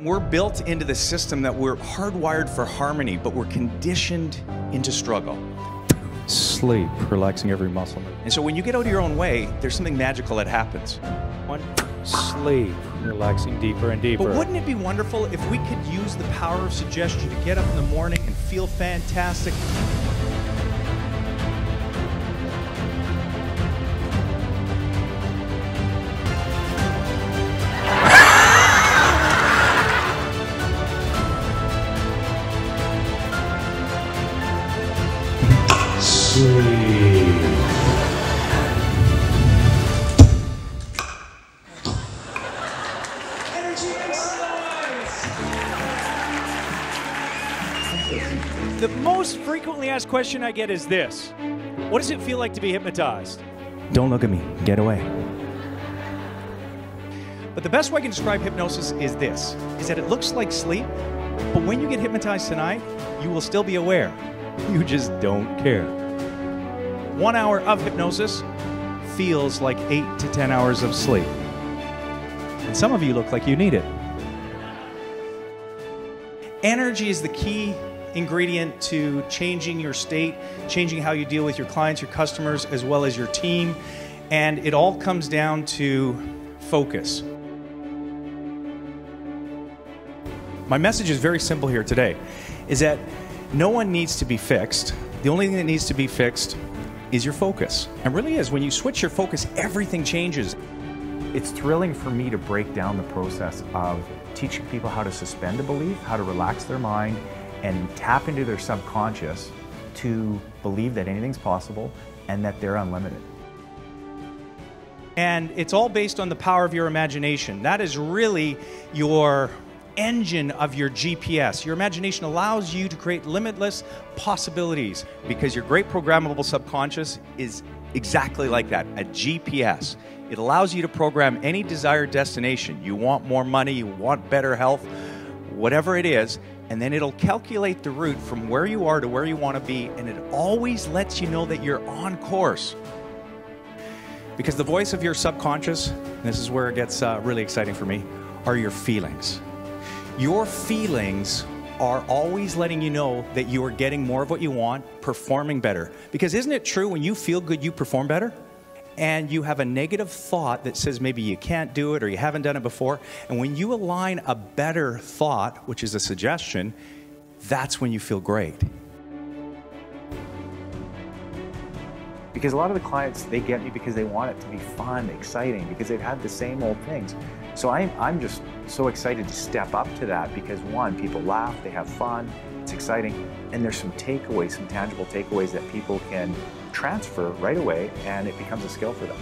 We're built into the system that we're hardwired for harmony, but we're conditioned into struggle. Sleep, relaxing every muscle. And so when you get out of your own way, there's something magical that happens. One, sleep, relaxing deeper and deeper. But wouldn't it be wonderful if we could use the power of suggestion to get up in the morning and feel fantastic? The most frequently asked question I get is this What does it feel like to be hypnotized? Don't look at me, get away. But the best way I can describe hypnosis is this is that it looks like sleep, but when you get hypnotized tonight, you will still be aware. You just don't care. One hour of hypnosis feels like eight to 10 hours of sleep. And some of you look like you need it. Energy is the key ingredient to changing your state, changing how you deal with your clients, your customers, as well as your team. And it all comes down to focus. My message is very simple here today is that no one needs to be fixed. The only thing that needs to be fixed is your focus. And really is when you switch your focus, everything changes. It's thrilling for me to break down the process of teaching people how to suspend a belief, how to relax their mind, and tap into their subconscious to believe that anything's possible and that they're unlimited. And it's all based on the power of your imagination. That is really your engine of your GPS. Your imagination allows you to create limitless possibilities because your great programmable subconscious is exactly like that a GPS. It allows you to program any desired destination. You want more money, you want better health, whatever it is, and then it'll calculate the route from where you are to where you want to be, and it always lets you know that you're on course. Because the voice of your subconscious, this is where it gets uh, really exciting for me, are your feelings. Your feelings are always letting you know that you are getting more of what you want, performing better. Because isn't it true when you feel good, you perform better? And you have a negative thought that says maybe you can't do it or you haven't done it before. And when you align a better thought, which is a suggestion, that's when you feel great. Because a lot of the clients, they get me because they want it to be fun, exciting, because they've had the same old things. So I'm, I'm just so excited to step up to that because one, people laugh, they have fun, it's exciting, and there's some takeaways, some tangible takeaways that people can transfer right away and it becomes a skill for them.